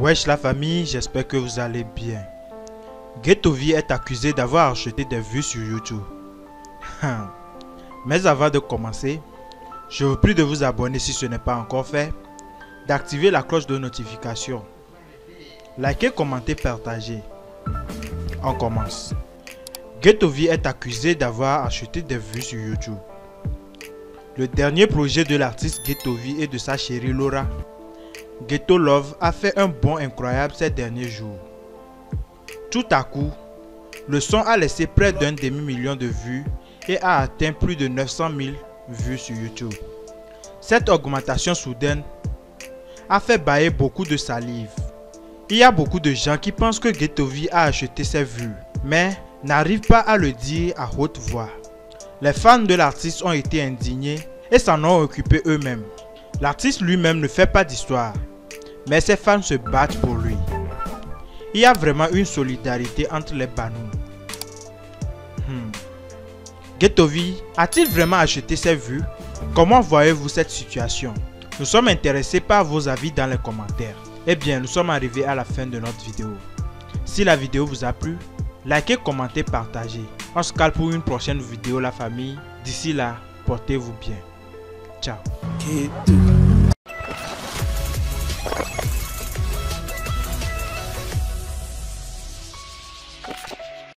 Wesh la famille, j'espère que vous allez bien. Ghettovi est accusé d'avoir acheté des vues sur YouTube. Mais avant de commencer, je vous prie de vous abonner si ce n'est pas encore fait, d'activer la cloche de notification, likez, commentez, partagez. On commence. Ghettovi est accusé d'avoir acheté des vues sur YouTube. Le dernier projet de l'artiste Ghettovi et de sa chérie Laura, Ghetto Love, a fait un bond incroyable ces derniers jours. Tout à coup, le son a laissé près d'un demi-million de vues et a atteint plus de 900 000 vues sur YouTube. Cette augmentation soudaine a fait bailler beaucoup de salive. Il y a beaucoup de gens qui pensent que Ghettovi a acheté ses vues, mais n'arrivent pas à le dire à haute voix. Les fans de l'artiste ont été indignés et s'en ont occupé eux-mêmes. L'artiste lui-même ne fait pas d'histoire, mais ses fans se battent pour lui. Il y a vraiment une solidarité entre les Banous. Hmm. Ghettovi a-t-il vraiment acheté ses vues? Comment voyez-vous cette situation? Nous sommes intéressés par vos avis dans les commentaires. Eh bien, nous sommes arrivés à la fin de notre vidéo. Si la vidéo vous a plu, likez, commentez, partagez. On se calme pour une prochaine vidéo la famille. D'ici là, portez-vous bien. Ciao. you